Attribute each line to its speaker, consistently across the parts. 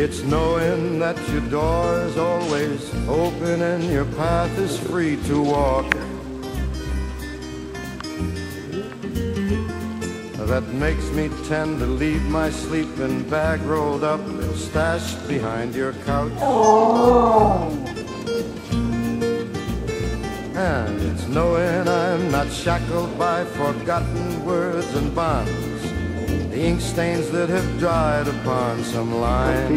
Speaker 1: It's knowing that your door is always open and your path is free to walk. That makes me tend to leave my sleeping bag rolled up and stashed behind your couch. Oh. And it's knowing I'm not shackled by forgotten words and bonds, the ink stains that have dried upon some line.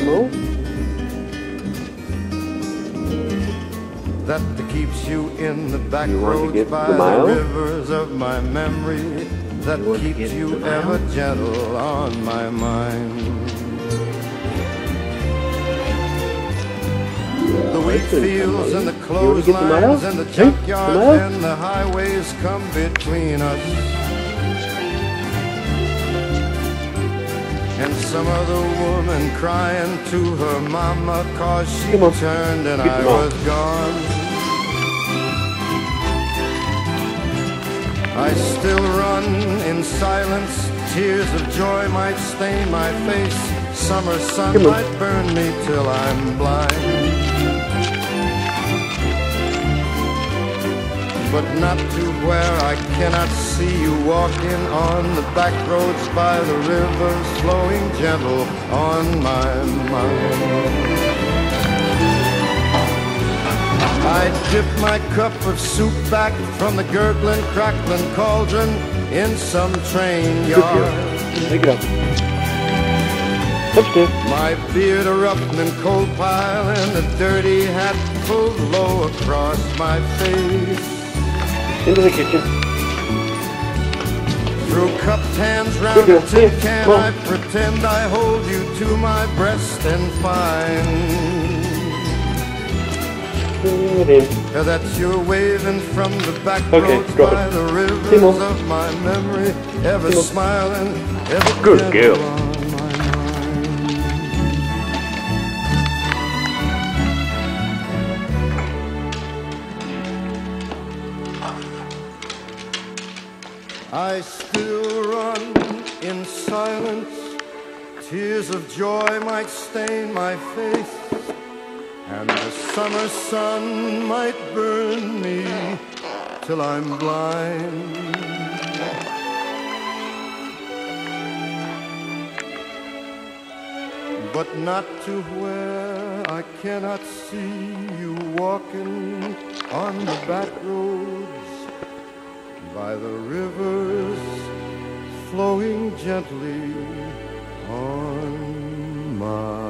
Speaker 1: That keeps you in the back
Speaker 2: You want to
Speaker 1: roads by
Speaker 2: the
Speaker 1: the, rivers of my memory that
Speaker 2: You
Speaker 1: keeps you ever gentle on my mind. The wheat fields and the
Speaker 2: buddy. You wanna get the mile?
Speaker 1: clotheslines and the junkyards and the highways come between us. And some other woman crying to her mama cause she turned and I was gone. I still run in silence. Tears of joy might stain my face. Summer sun
Speaker 2: Come on.
Speaker 1: might burn me till I'm blind. But not to where I cannot see you walking on the back roads by the river flowing gentle on my mind. I dip my cup of soup back from the gurgling, crackling cauldron in some train yard.
Speaker 2: Pick it up.
Speaker 1: My beard erupting in coal pile and the dirty hat pulled low across my face.
Speaker 2: Into the kitchen.
Speaker 1: Through cupped hands round
Speaker 2: Good
Speaker 1: a
Speaker 2: girl.
Speaker 1: tin can,
Speaker 2: come on.
Speaker 1: I pretend I hold you to my breast and find
Speaker 2: Bring it
Speaker 1: that you're waving from the back
Speaker 2: Okay,
Speaker 1: roads
Speaker 2: drop
Speaker 1: by
Speaker 2: it.
Speaker 1: the rivers
Speaker 2: Timo.
Speaker 1: of my memory, ever
Speaker 2: Timo.
Speaker 1: smiling, ever
Speaker 2: Good
Speaker 1: gentle
Speaker 2: girl.
Speaker 1: I still run in silence. Tears of joy might stain my face, and the summer sun might burn me till I'm blind. But not to where I cannot see you walking on the back roads by the rivers flowing gently on my